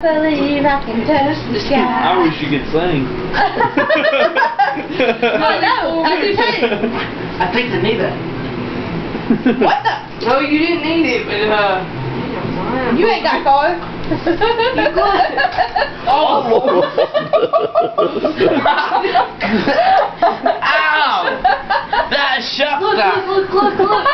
believe I can touch the sky. I wish you could sing. I know. I do too. I think I need that. What the? Oh, you didn't need it, but uh. You ain't got car. Oh! Ow! That shot. Look, look, look, look, look.